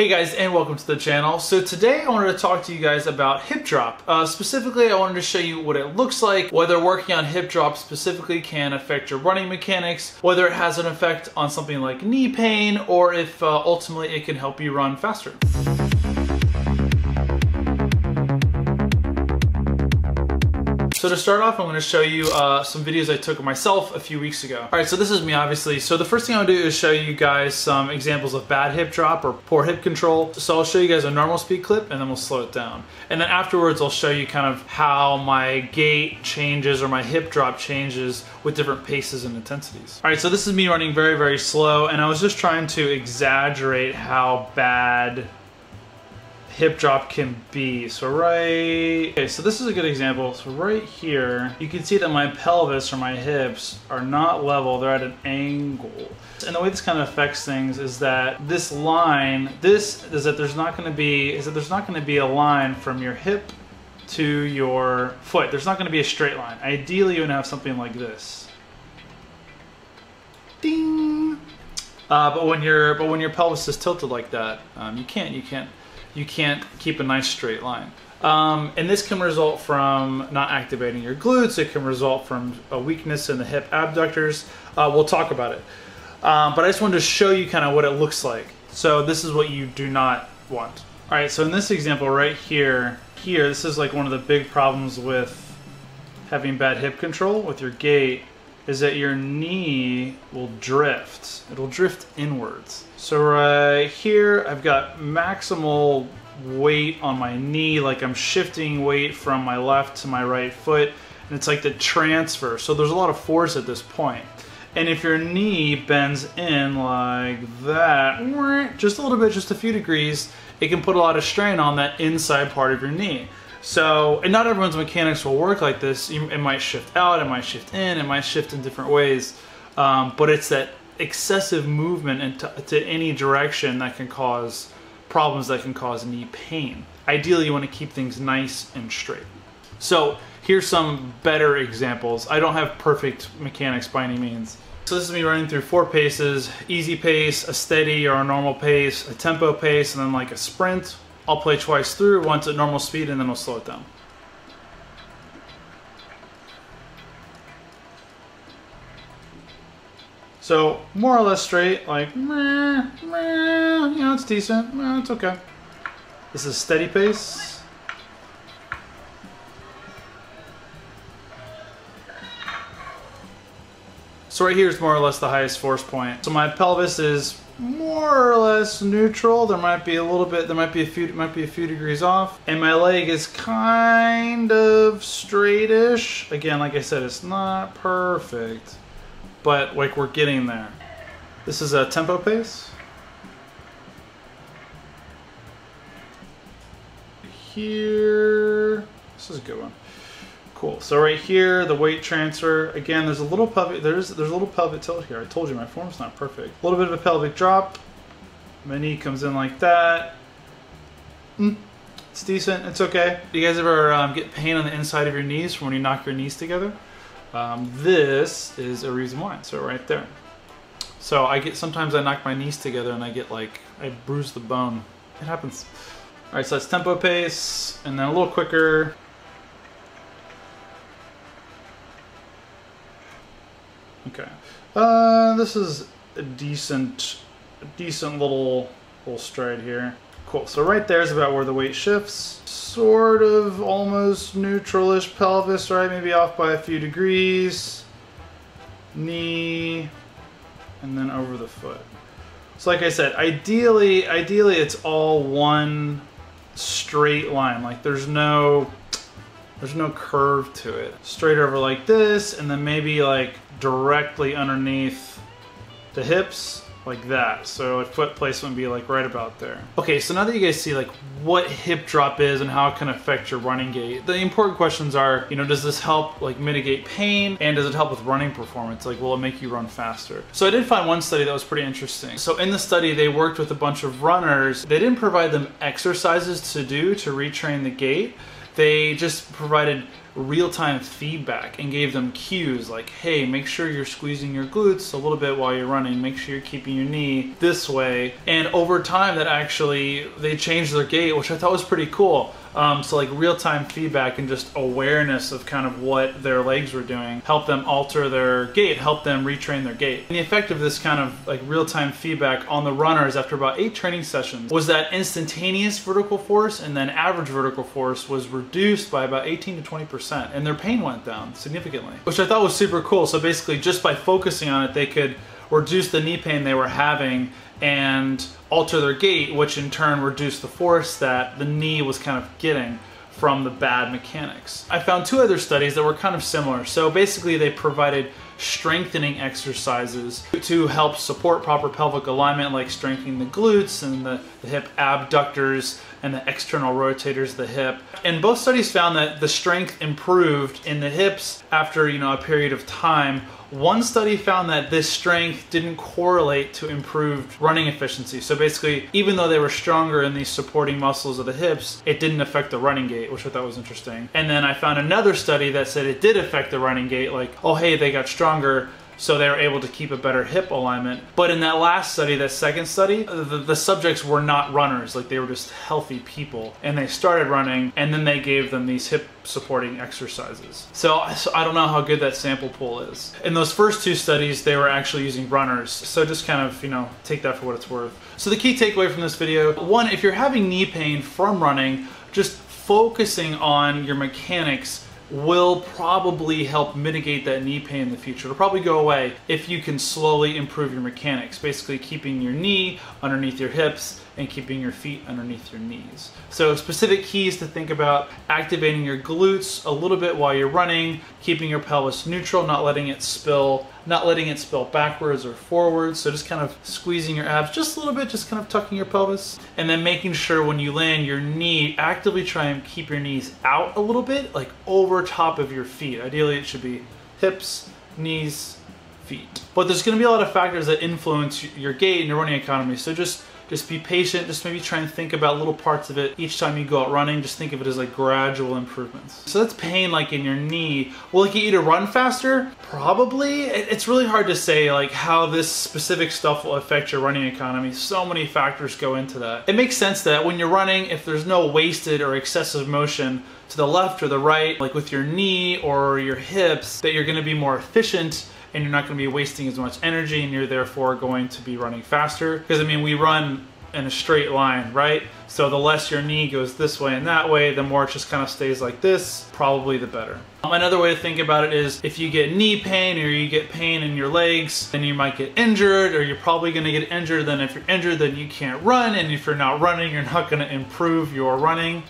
Hey guys and welcome to the channel. So today I wanted to talk to you guys about hip drop. Uh, specifically I wanted to show you what it looks like, whether working on hip drop specifically can affect your running mechanics, whether it has an effect on something like knee pain, or if uh, ultimately it can help you run faster. So to start off, I'm gonna show you uh, some videos I took myself a few weeks ago. All right, so this is me obviously. So the first thing I'm gonna do is show you guys some examples of bad hip drop or poor hip control. So I'll show you guys a normal speed clip and then we'll slow it down. And then afterwards, I'll show you kind of how my gait changes or my hip drop changes with different paces and intensities. All right, so this is me running very, very slow and I was just trying to exaggerate how bad hip drop can be. So right, okay, so this is a good example. So right here, you can see that my pelvis or my hips are not level, they're at an angle. And the way this kind of affects things is that this line, this is that there's not gonna be, is that there's not gonna be a line from your hip to your foot. There's not gonna be a straight line. Ideally, you would have something like this. Ding! Uh, but when your but when your pelvis is tilted like that, um, you can't you can't you can't keep a nice straight line. Um, and this can result from not activating your glutes. It can result from a weakness in the hip abductors. Uh, we'll talk about it. Um, but I just wanted to show you kind of what it looks like. So this is what you do not want. All right, so in this example right here, here, this is like one of the big problems with having bad hip control with your gait is that your knee will drift. It'll drift inwards. So right here, I've got maximal weight on my knee, like I'm shifting weight from my left to my right foot, and it's like the transfer. So there's a lot of force at this point. And if your knee bends in like that, just a little bit, just a few degrees, it can put a lot of strain on that inside part of your knee. So, and not everyone's mechanics will work like this. It might shift out, it might shift in, it might shift in different ways. Um, but it's that excessive movement into to any direction that can cause problems that can cause knee pain. Ideally, you want to keep things nice and straight. So here's some better examples. I don't have perfect mechanics by any means. So this is me running through four paces, easy pace, a steady or a normal pace, a tempo pace, and then like a sprint I'll play twice through, once at normal speed, and then I'll slow it down. So, more or less straight, like, meh, meh, you know, it's decent, meh, it's okay. This is steady pace. So right here is more or less the highest force point. So my pelvis is more or less neutral. There might be a little bit, there might be a few, might be a few degrees off. And my leg is kind of straightish. Again, like I said, it's not perfect, but like we're getting there. This is a tempo pace. Here, this is a good one. Cool. So right here, the weight transfer. Again, there's a little pelvic. There's there's a little pelvic tilt here. I told you my form's not perfect. A little bit of a pelvic drop. My knee comes in like that. Mm, it's decent. It's okay. Do you guys ever um, get pain on the inside of your knees from when you knock your knees together? Um, this is a reason why. So right there. So I get sometimes I knock my knees together and I get like I bruise the bone. It happens. All right, so that's tempo pace, and then a little quicker. Okay. Uh, this is a decent, decent little, little stride here. Cool. So right there is about where the weight shifts. Sort of almost neutralish pelvis, right? Maybe off by a few degrees. Knee, and then over the foot. So like I said, ideally, ideally it's all one straight line. Like there's no there's no curve to it. Straight over like this, and then maybe like directly underneath the hips, like that. So a foot placement would be like right about there. Okay, so now that you guys see like what hip drop is and how it can affect your running gait, the important questions are, you know, does this help like mitigate pain and does it help with running performance? Like, will it make you run faster? So I did find one study that was pretty interesting. So in the study, they worked with a bunch of runners. They didn't provide them exercises to do to retrain the gait they just provided real-time feedback and gave them cues like hey make sure you're squeezing your glutes a little bit while you're running. Make sure you're keeping your knee this way. And over time that actually they changed their gait which i thought was pretty cool um, so like real-time feedback and just awareness of kind of what their legs were doing help them alter their gait help them retrain their gait. And the effect of this kind of like real-time feedback on the runners after about eight training sessions was that instantaneous vertical force and then average vertical force was reduced by about 18 to 20 percent and their pain went down significantly which i thought was super cool. So basically just by focusing on it they could reduce the knee pain they were having and alter their gait, which in turn reduced the force that the knee was kind of getting from the bad mechanics. I found two other studies that were kind of similar. So basically, they provided strengthening exercises to help support proper pelvic alignment, like strengthening the glutes and the, the hip abductors and the external rotators of the hip. And both studies found that the strength improved in the hips after you know a period of time one study found that this strength didn't correlate to improved running efficiency. So basically, even though they were stronger in these supporting muscles of the hips, it didn't affect the running gait, which I thought was interesting. And then I found another study that said it did affect the running gait, like, oh, hey, they got stronger so they were able to keep a better hip alignment. But in that last study, that second study, the, the, subjects were not runners, like they were just healthy people. And they started running, and then they gave them these hip supporting exercises. So, so I don't know how good that sample pool is. In those first two studies, they were actually using runners. So just kind of, you know, take that for what it's worth. So the key takeaway from this video, one, if you're having knee pain from running, just focusing on your mechanics will probably help mitigate that knee pain in the future. It'll probably go away if you can slowly improve your mechanics, basically keeping your knee underneath your hips and keeping your feet underneath your knees. So specific keys to think about, activating your glutes a little bit while you're running, keeping your pelvis neutral, not letting it spill, not letting it spill backwards or forwards. So just kind of squeezing your abs just a little bit, just kind of tucking your pelvis. And then making sure when you land your knee, actively try and keep your knees out a little bit, like over top of your feet. Ideally it should be hips, knees, feet. But there's gonna be a lot of factors that influence your gait and your running economy. So just just be patient. Just maybe try and think about little parts of it each time you go out running. Just think of it as like gradual improvements. So that's pain like in your knee. Will it get you to run faster? Probably. It's really hard to say like how this specific stuff will affect your running economy. So many factors go into that. It makes sense that when you're running, if there's no wasted or excessive motion to the left or the right, like with your knee or your hips, that you're gonna be more efficient and you're not going to be wasting as much energy and you're therefore going to be running faster. Because I mean, we run in a straight line, right? So the less your knee goes this way and that way, the more it just kind of stays like this, probably the better. Um, another way to think about it is if you get knee pain or you get pain in your legs, then you might get injured or you're probably gonna get injured. Then if you're injured, then you can't run. And if you're not running, you're not gonna improve your running.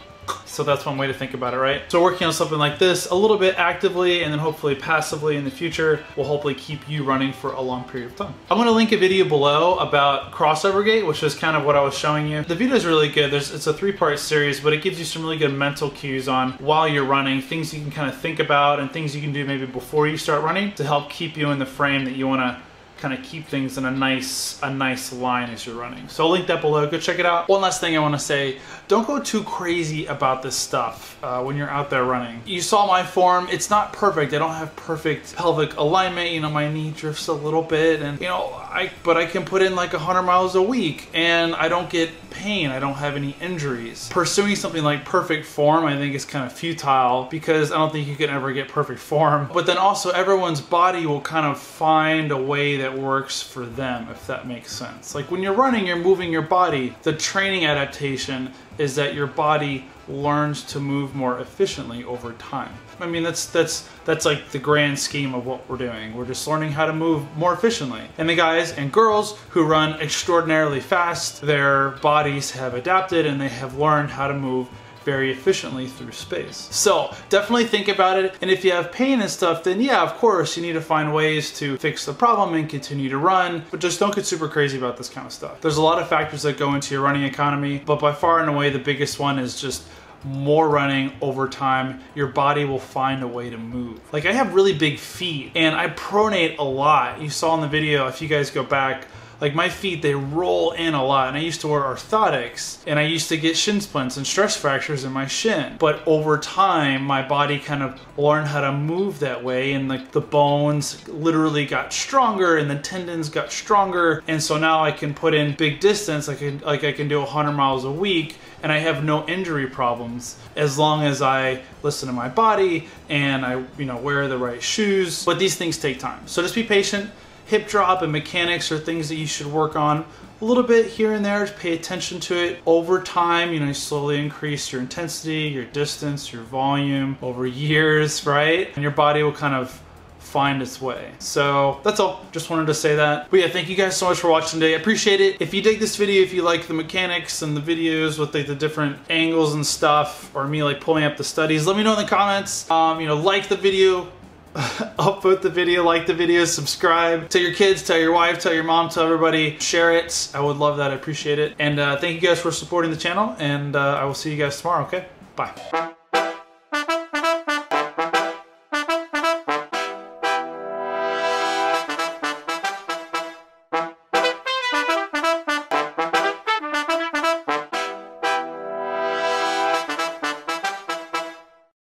So that's one way to think about it, right? So working on something like this a little bit actively and then hopefully passively in the future will hopefully keep you running for a long period of time. I'm gonna link a video below about crossover gait, which is kind of what I was showing you. The video is really good. There's, it's a three-part series, but it gives you some really good mental cues on while you're running, things you can kind of think about and things you can do maybe before you start running to help keep you in the frame that you wanna kind of keep things in a nice a nice line as you're running. So I'll link that below. Go check it out. One last thing I want to say: don't go too crazy about this stuff uh, when you're out there running. You saw my form; it's not perfect. I don't have perfect pelvic alignment. You know, my knee drifts a little bit, and you know, I but I can put in like 100 miles a week, and I don't get pain. I don't have any injuries. Pursuing something like perfect form, I think, is kind of futile because I don't think you can ever get perfect form. But then also, everyone's body will kind of find a way that works for them, if that makes sense. Like when you're running, you're moving your body. The training adaptation is that your body learns to move more efficiently over time. I mean, that's that's that's like the grand scheme of what we're doing. We're just learning how to move more efficiently. And the guys and girls who run extraordinarily fast, their bodies have adapted and they have learned how to move very efficiently through space. So definitely think about it. And if you have pain and stuff, then yeah, of course, you need to find ways to fix the problem and continue to run, but just don't get super crazy about this kind of stuff. There's a lot of factors that go into your running economy, but by far and away, the biggest one is just more running over time, your body will find a way to move. Like I have really big feet and I pronate a lot. You saw in the video, if you guys go back, Like my feet, they roll in a lot. And I used to wear orthotics and I used to get shin splints and stress fractures in my shin. But over time, my body kind of learned how to move that way and like the bones literally got stronger and the tendons got stronger. And so now I can put in big distance, I, like I can do 100 miles a week and I have no injury problems as long as I listen to my body and I, you know, wear the right shoes. But these things take time. So just be patient. Hip drop and mechanics are things that you should work on a little bit here and there. Pay attention to it over time. You know, you slowly increase your intensity, your distance, your volume over years, right? And your body will kind of find its way. So that's all. Just wanted to say that. But yeah, thank you guys so much for watching today. I appreciate it. If you dig this video, if you like the mechanics and the videos with like the different angles and stuff, or me like pulling up the studies, let me know in the comments. Um, you know, like the video, upvote the video, like the video, subscribe. Tell your kids, tell your wife, tell your mom, tell everybody. Share it. I would love that. I appreciate it. And uh, thank you guys for supporting the channel. And uh, I will see you guys tomorrow, okay? Bye.